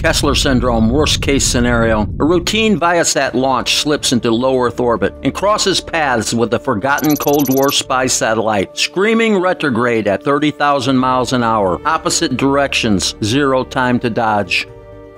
Kessler syndrome, worst case scenario. A routine Viasat launch slips into low Earth orbit and crosses paths with the forgotten Cold War spy satellite, screaming retrograde at 30,000 miles an hour, opposite directions, zero time to dodge.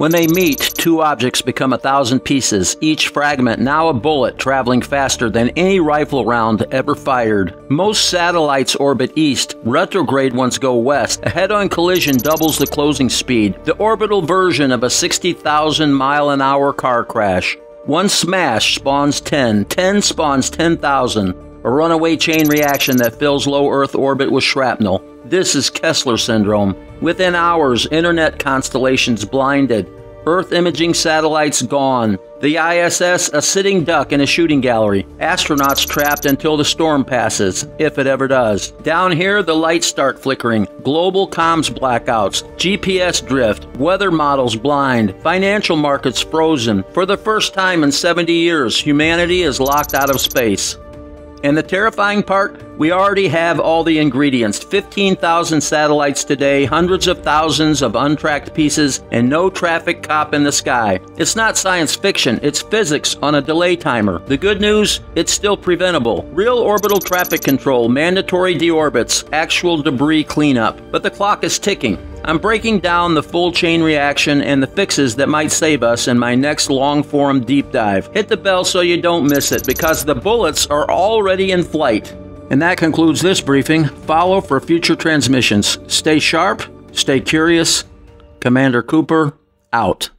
When they meet, two objects become a thousand pieces, each fragment now a bullet traveling faster than any rifle round ever fired. Most satellites orbit east, retrograde ones go west. A head on collision doubles the closing speed, the orbital version of a 60,000 mile an hour car crash. One smash spawns 10, 10 spawns 10,000. A runaway chain reaction that fills low Earth orbit with shrapnel. This is Kessler syndrome. Within hours, internet constellations blinded, Earth imaging satellites gone, the ISS a sitting duck in a shooting gallery, astronauts trapped until the storm passes, if it ever does. Down here, the lights start flickering, global comms blackouts, GPS drift, weather models blind, financial markets frozen. For the first time in 70 years, humanity is locked out of space. And the terrifying part, we already have all the ingredients 15,000 satellites today, hundreds of thousands of untracked pieces, and no traffic cop in the sky. It's not science fiction, it's physics on a delay timer. The good news, it's still preventable. Real orbital traffic control, mandatory deorbits, actual debris cleanup. But the clock is ticking. I'm breaking down the full chain reaction and the fixes that might save us in my next long form deep dive. Hit the bell so you don't miss it because the bullets are already in flight. And that concludes this briefing. Follow for future transmissions. Stay sharp, stay curious. Commander Cooper, out.